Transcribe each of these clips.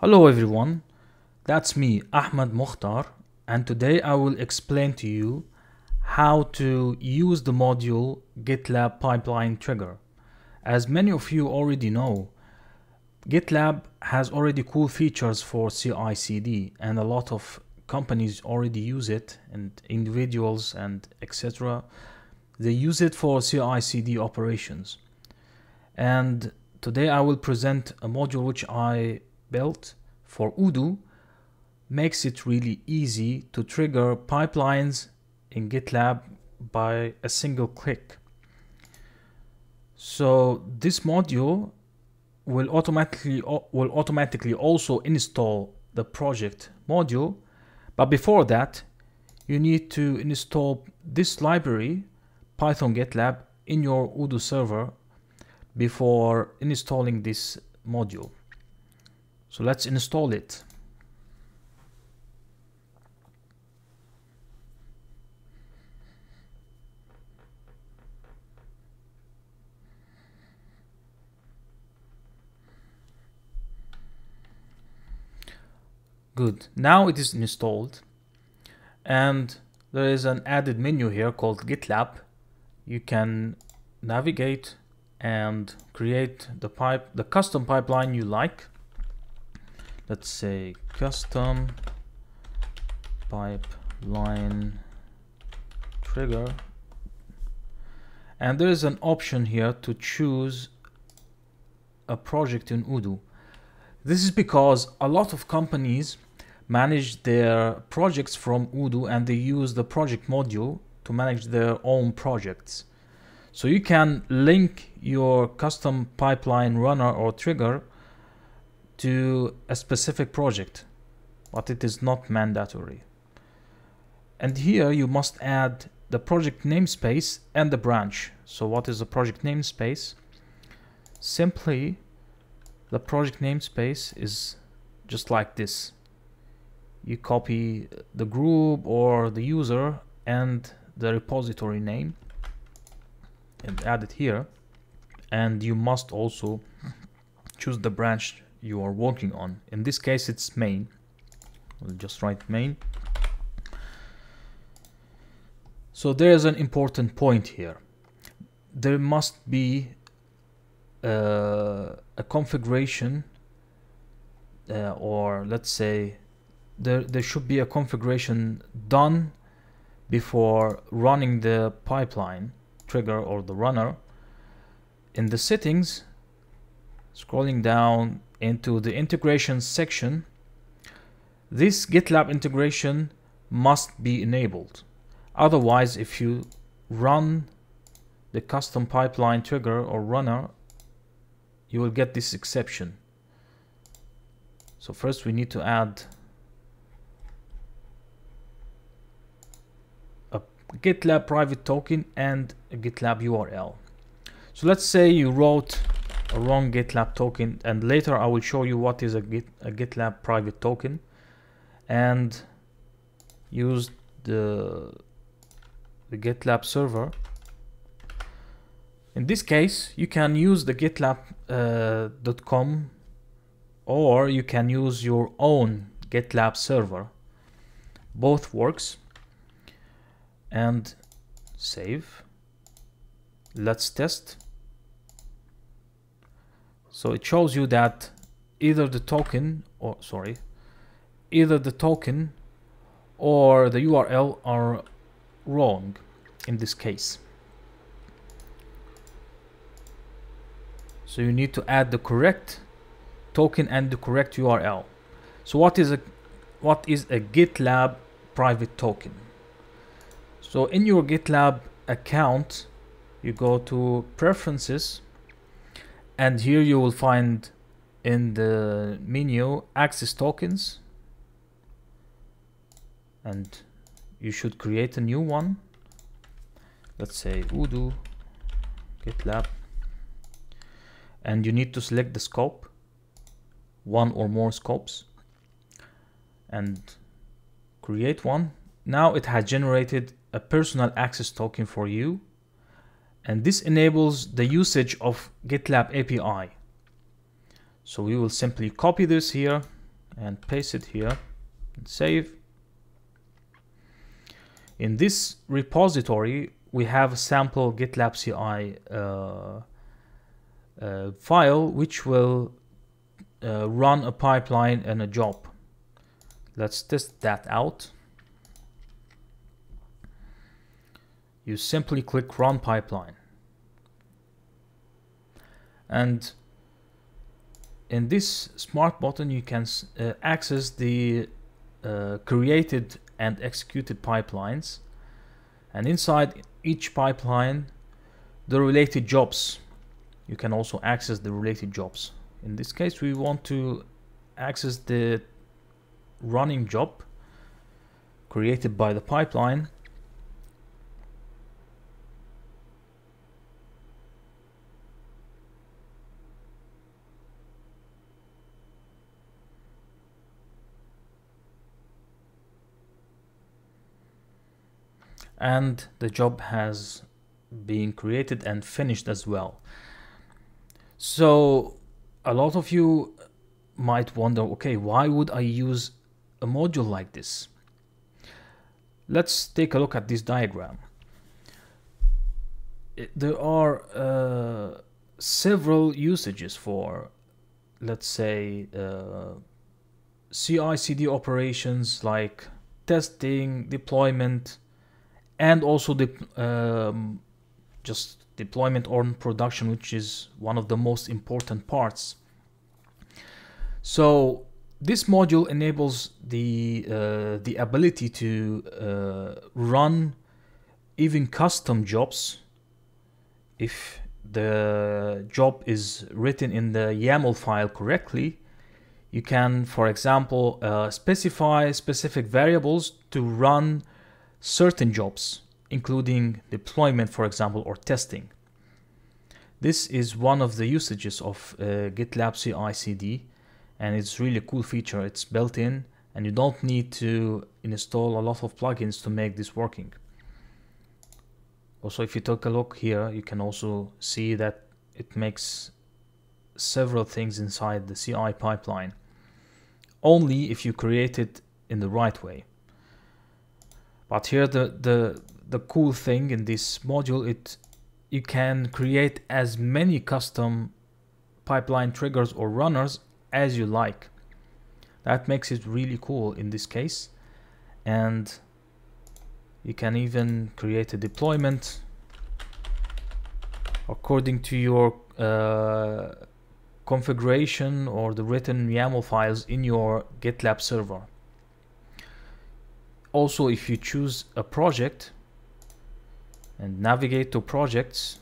Hello everyone, that's me Ahmed Mokhtar and today I will explain to you how to use the module GitLab Pipeline Trigger. As many of you already know, GitLab has already cool features for CI/CD and a lot of companies already use it and individuals and etc. They use it for CI/CD operations. And today I will present a module which I built for Odoo makes it really easy to trigger pipelines in GitLab by a single click. So this module will automatically will automatically also install the project module but before that you need to install this library python gitlab in your odoo server before installing this module so let's install it. Good, now it is installed and there is an added menu here called GitLab. You can navigate and create the pipe, the custom pipeline you like let's say custom pipeline trigger and there is an option here to choose a project in Odoo. This is because a lot of companies manage their projects from Odoo and they use the project module to manage their own projects. So you can link your custom pipeline runner or trigger to a specific project, but it is not mandatory. And here you must add the project namespace and the branch. So what is the project namespace? Simply the project namespace is just like this. You copy the group or the user and the repository name and add it here. And you must also choose the branch you are working on. In this case, it's main. We'll just write main. So there's an important point here. There must be uh, a configuration uh, or let's say there, there should be a configuration done before running the pipeline trigger or the runner. In the settings, scrolling down into the integration section, this GitLab integration must be enabled. Otherwise, if you run the custom pipeline trigger or runner, you will get this exception. So first we need to add a GitLab private token and a GitLab URL. So let's say you wrote wrong GitLab token and later I will show you what is a, Git, a GitLab private token and use the, the GitLab server. In this case, you can use the gitlab.com uh, or you can use your own GitLab server. Both works and save. Let's test. So it shows you that either the token or sorry, either the token or the URL are wrong in this case. So you need to add the correct token and the correct URL. So what is a what is a GitLab private token? So in your GitLab account, you go to preferences and here you will find in the menu access tokens. And you should create a new one. Let's say odoo gitlab. And you need to select the scope. One or more scopes. And create one. Now it has generated a personal access token for you and this enables the usage of GitLab API. So we will simply copy this here and paste it here and save. In this repository, we have a sample GitLab CI uh, uh, file which will uh, run a pipeline and a job. Let's test that out. You simply click run pipeline. And in this smart button you can uh, access the uh, created and executed pipelines. And inside each pipeline the related jobs. You can also access the related jobs. In this case we want to access the running job created by the pipeline and the job has been created and finished as well. So a lot of you might wonder, okay, why would I use a module like this? Let's take a look at this diagram. There are uh, several usages for, let's say, uh, CI/CD operations like testing, deployment, and also the um, just deployment on production, which is one of the most important parts. So this module enables the uh, the ability to uh, run even custom jobs if the job is written in the YAML file correctly. You can, for example, uh, specify specific variables to run certain jobs, including deployment, for example, or testing. This is one of the usages of uh, GitLab CI/CD, and it's really a cool feature. It's built in, and you don't need to install a lot of plugins to make this working. Also, if you take a look here, you can also see that it makes several things inside the CI pipeline, only if you create it in the right way. But here the, the, the cool thing in this module, it you can create as many custom pipeline triggers or runners as you like. That makes it really cool in this case. And you can even create a deployment according to your uh, configuration or the written YAML files in your GitLab server also if you choose a project and navigate to projects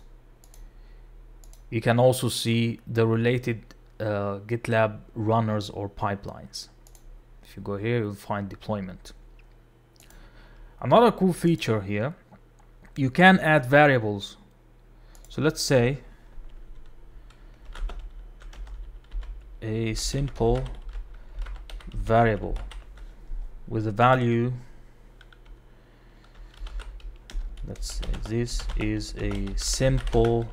you can also see the related uh, GitLab runners or pipelines. If you go here you'll find deployment. Another cool feature here you can add variables. So let's say a simple variable with a value let's say this is a simple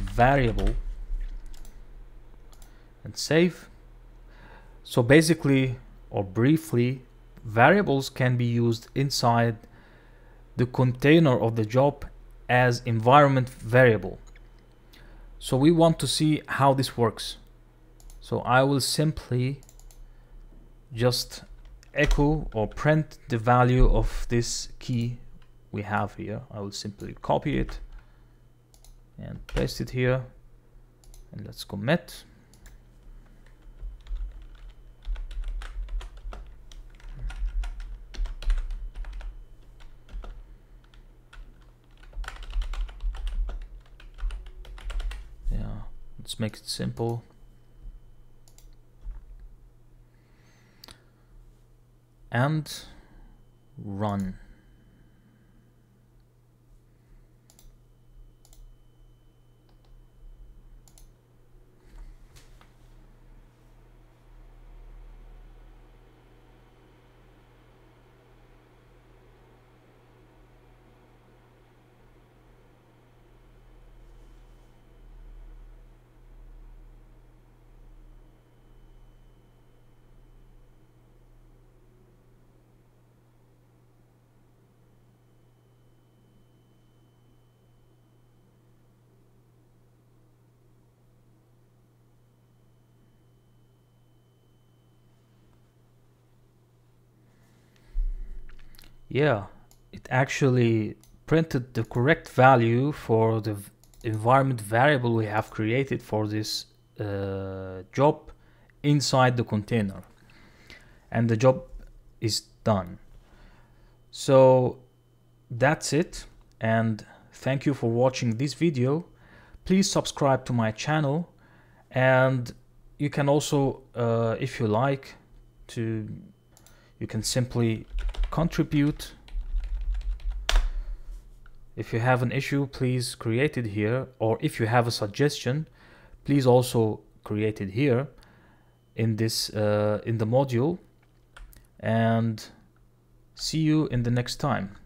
variable. And save. So basically or briefly variables can be used inside the container of the job as environment variable. So we want to see how this works. So I will simply just echo or print the value of this key we have here. I will simply copy it and paste it here and let's commit. Yeah, let's make it simple. And run. Yeah it actually printed the correct value for the environment variable we have created for this uh, job inside the container. And the job is done. So that's it. And thank you for watching this video. Please subscribe to my channel. And you can also uh, if you like to you can simply contribute. If you have an issue please create it here or if you have a suggestion please also create it here in this uh, in the module and see you in the next time